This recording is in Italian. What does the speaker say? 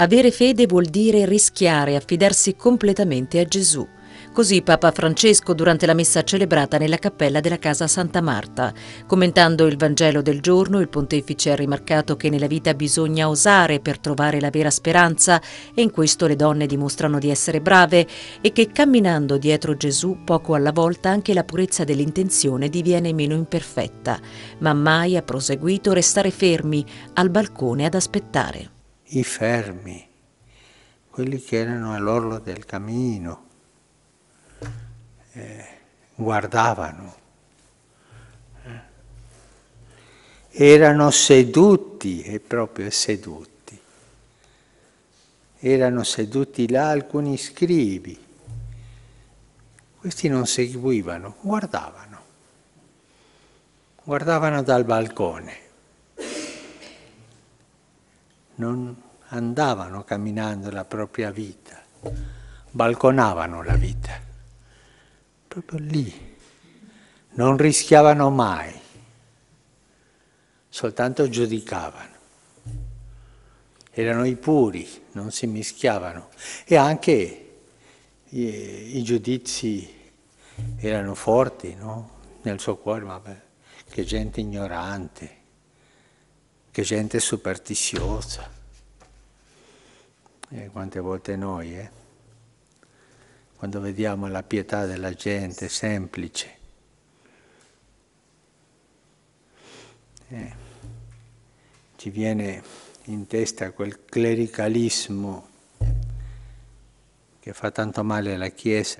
Avere fede vuol dire rischiare, affidarsi completamente a Gesù. Così Papa Francesco durante la messa celebrata nella cappella della casa Santa Marta. Commentando il Vangelo del giorno, il pontefice ha rimarcato che nella vita bisogna osare per trovare la vera speranza e in questo le donne dimostrano di essere brave e che camminando dietro Gesù poco alla volta anche la purezza dell'intenzione diviene meno imperfetta, ma mai ha proseguito restare fermi al balcone ad aspettare. I fermi, quelli che erano all'orlo del cammino eh, guardavano, eh. erano seduti e proprio seduti, erano seduti là alcuni scrivi, questi non seguivano, guardavano, guardavano dal balcone, non andavano camminando la propria vita, balconavano la vita proprio lì, non rischiavano mai, soltanto giudicavano. Erano i puri, non si mischiavano e anche i, i giudizi erano forti no? nel suo cuore, ma che gente ignorante, che gente superstiziosa. E quante volte noi, eh? quando vediamo la pietà della gente semplice. Eh, ci viene in testa quel clericalismo che fa tanto male alla Chiesa.